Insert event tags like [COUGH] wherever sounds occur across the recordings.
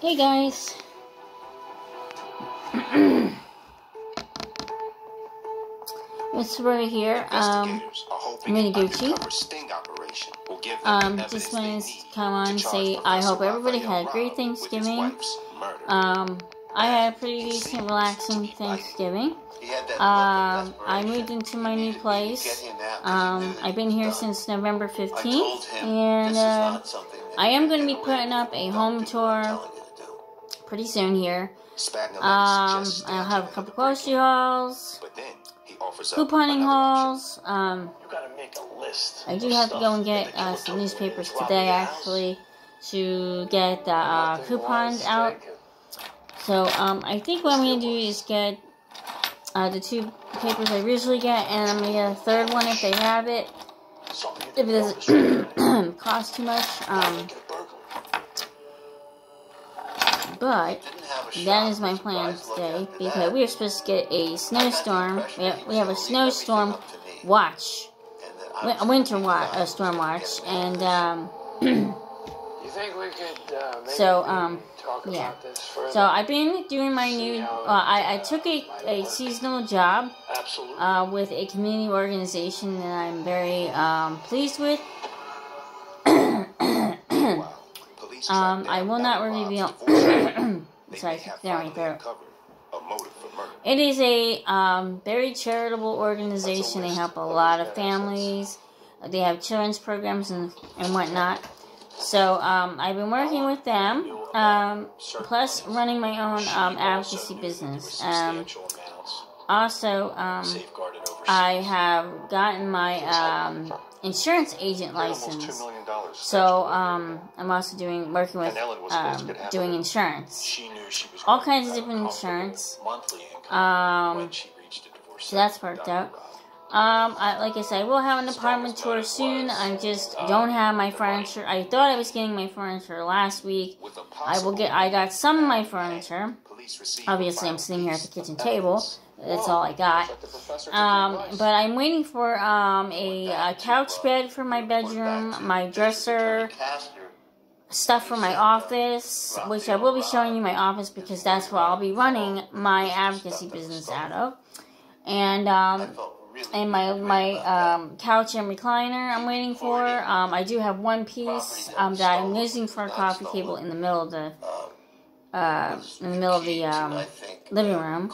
Hey guys. [CLEARS THROAT] it's right here. Um, Moonie Gucci. Um, just wanted to come on and say I hope everybody had a great Thanksgiving. Um, I had a pretty decent, relaxing Thanksgiving. Um, I moved into my new place. Um, I've been here since November 15th, and uh, I am going to be putting up a home tour pretty soon here. Um, I'll have a couple grocery hauls, couponing hauls. Um, I do have to go and get uh, some newspapers today, actually, to get the uh, coupons out. So, um, I think what I'm going to do is get uh, the two papers I usually get, and I'm going to get a third one if they have it. If it doesn't [CLEARS THROAT] cost too much. Um, but that is my plan today because we are supposed to get a snowstorm. We have, we have a snowstorm watch, a winter watch, a storm watch, and um, so um, yeah. So I've been doing my new. Uh, I I took a a seasonal job uh, with a community organization that I'm very um, pleased with. Um, I will not reveal. [COUGHS] sorry, [COUGHS] there we go. It is a um, very charitable organization. They help a lot of families. They have children's programs and, and whatnot. So um, I've been working with them, um, plus running my own um, advocacy business. Um, also, um, I have gotten my um, insurance agent license. So um, I'm also doing working with um, doing insurance, all kinds of different insurance. Um, so that's worked out. Um, I, like I said, I will have an apartment tour soon. I just don't have my furniture. I thought I was getting my furniture last week. I will get. I got some of my furniture. Obviously, I'm sitting here at the kitchen table. That's all I got. Um, but I'm waiting for um, a, a, couch bed for my bedroom, my dresser, stuff for my office, which I will be showing you my office because that's where I'll be running my advocacy business out of. And um, and my my um, couch and recliner I'm waiting for. Um, I do have one piece um, that I'm using for a coffee table in the middle of the uh, in the middle of the um, living room.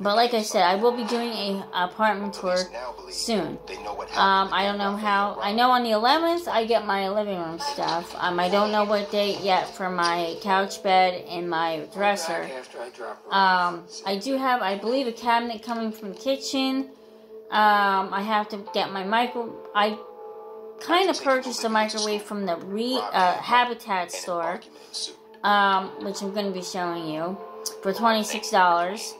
But like I said, I will be doing a apartment tour soon. Um, I don't know how. I know on the 11th I get my living room stuff. Um, I don't know what date yet for my couch bed and my dresser. Um, I do have, I believe, a cabinet coming from the kitchen. Um, I have to get my micro. I kind of purchased a microwave from the Re uh, Habitat store, um, which I'm going to be showing you for twenty six dollars.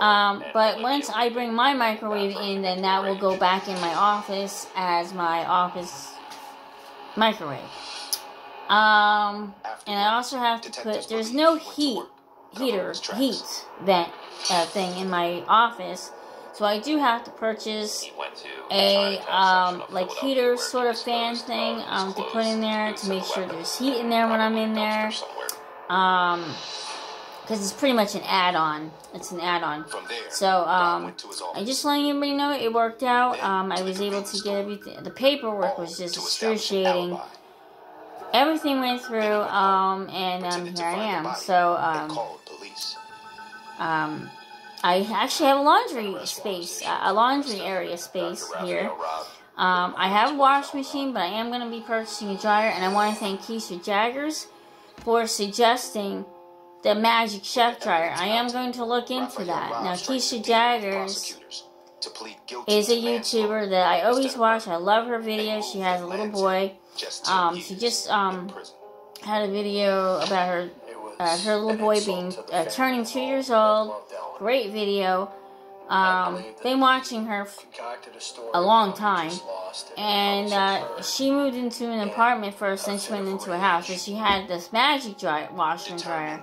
Um, but once I bring my microwave in, then that will go back in my office as my office microwave. Um, and I also have to put, there's no heat, heater, heat vent uh, thing in my office. So I do have to purchase a, um, like heater sort of fan thing, um, to put in there to make sure there's heat in there when I'm in there. Um, because it's pretty much an add-on. It's an add-on. So um, I'm just letting everybody know it worked out. Um, I was able to get everything. The paperwork was just excruciating. Everything went through, um, and um, here I am. So um, um, I actually have a laundry space, a laundry area space here. Um, I have a wash machine, but I am going to be purchasing a dryer, and I want to thank Keisha Jaggers for suggesting the Magic Chef Dryer. I am going to look into that. Now, Keisha Jaggers is a YouTuber that I always watch. I love her videos. She has a little boy. Um, she just um, had a video about her uh, her little boy being uh, turning two years old. Great video. Um, been watching her a long time, and uh, she moved into an apartment first, then she went into a house. And she had this magic dry washer and dryer,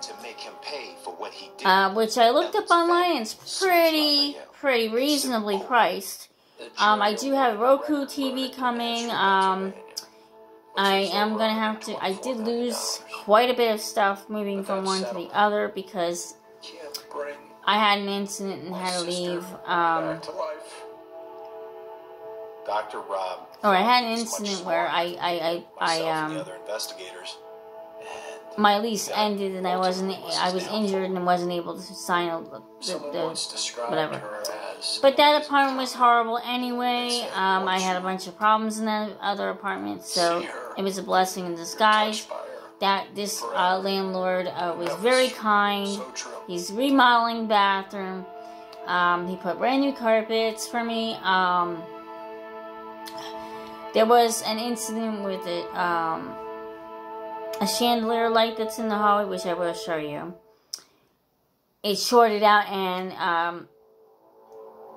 uh, which I looked up online. It's pretty, pretty reasonably priced. Um, I do have Roku TV coming. Um, I am gonna have to. I did lose quite a bit of stuff moving from one to the other because I had an incident and had to leave. Um, Dr. Rob. Oh, I had an incident where I, I, I, I um, my lease ended and I wasn't, I was injured and wasn't able to sign the, the, the whatever. But that apartment was horrible anyway. Um, I had a bunch of problems in that other apartment, so it was a blessing in disguise. That this uh, landlord uh, was very kind. He's remodeling bathroom. Um, he put brand new carpets for me. Um, there was an incident with it, um, a chandelier light that's in the hallway, which I will show you. It shorted out and um,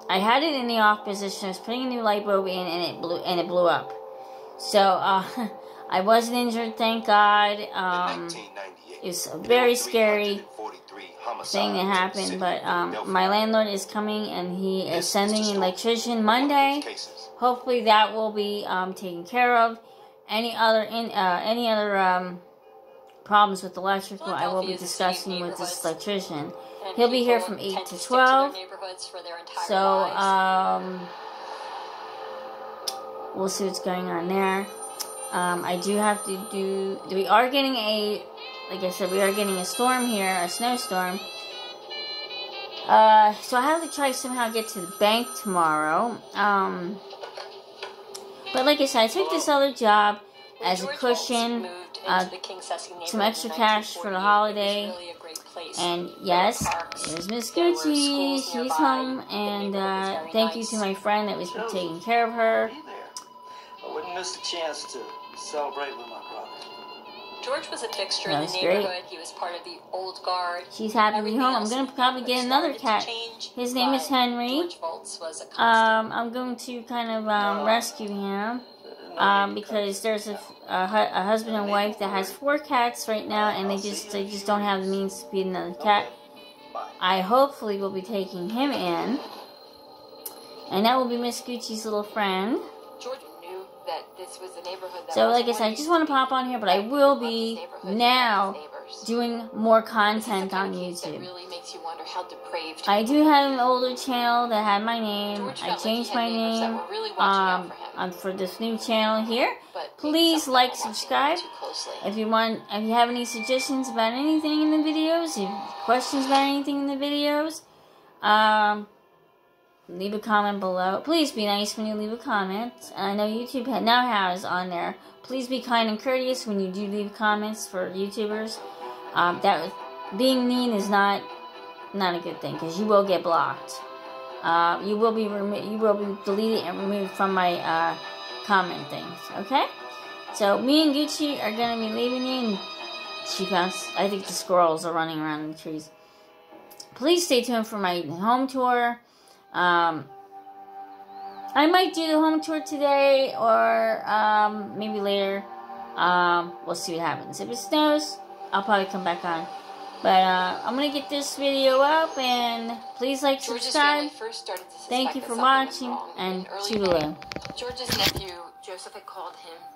I had it in the off position. I was putting a new light bulb in and it blew and it blew up. So uh, [LAUGHS] I wasn't injured, thank God. Um, it's a very scary thing that happened, but um, my landlord is coming and he is sending an electrician Monday hopefully that will be um, taken care of. Any other in uh, any other um, problems with electrical, I will be discussing with this electrician. He'll be here from eight to twelve. So um, we'll see what's going on there. Um, I do have to do. We are getting a, like I said, we are getting a storm here, a snowstorm. Uh, so I have to try somehow get to the bank tomorrow. Um, but like I said, I took this other job as a cushion, uh, some extra cash for the holiday. And yes, there's Miss Gucci. She's home. And uh, thank you to my friend that was taking care of her. I wouldn't miss a chance to celebrate with my brother. George was a fixture in the neighborhood. Great. He was part of the old guard. She's happy to be home. I'm going to probably get another cat. His name is Henry. Um, I'm going to kind of um, rescue him. Um, because there's a, a, a, husband and wife that has four cats right now, and they just they just don't have the means to feed another cat. I hopefully will be taking him in, and that will be Miss Gucci's little friend. That this was a neighborhood so, like I said, I just want to pop on here, but I will be now doing more content on YouTube. Really I do have an older channel that had my name. I changed my name um, on for this new channel here. but Please like, subscribe. If you want, if you have any suggestions about anything in the videos, if questions about anything in the videos, um, leave a comment below. Please be nice when you leave a comment. I know YouTube now has on there. Please be kind and courteous when you do leave comments for YouTubers. Um, that being mean is not not a good thing because you will get blocked. Uh, you will be you will be deleted and removed from my uh, comment things. Okay. So me and Gucci are gonna be leaving you. And she found. I think the squirrels are running around in the trees. Please stay tuned for my home tour. Um, I might do the home tour today or um, maybe later. Um, we'll see what happens. If it snows, I'll probably come back on. But uh, I'm gonna get this video up and please like, subscribe. Thank you for watching and toodaloo. George's nephew Joseph had called him